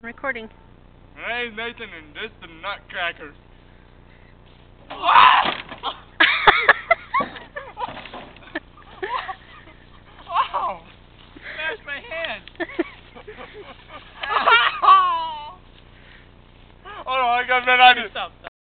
Recording. Hey, Nathan, and this the Nutcrackers. Oh! Smashed my hand. oh no, I got that idea.